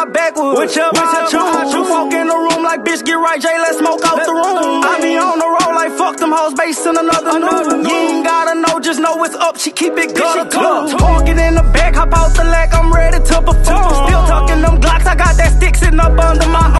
up my guards With I. You walk in the room like, bitch, get right, Jay, let's smoke out the room. I be on the road like, fuck them hoes, based in another room. You ain't gotta know, just know it's up. She keep it gutter close. In the back, hop out the leg, I'm ready to perform. Still talking them Glocks, I got that stick sitting up under my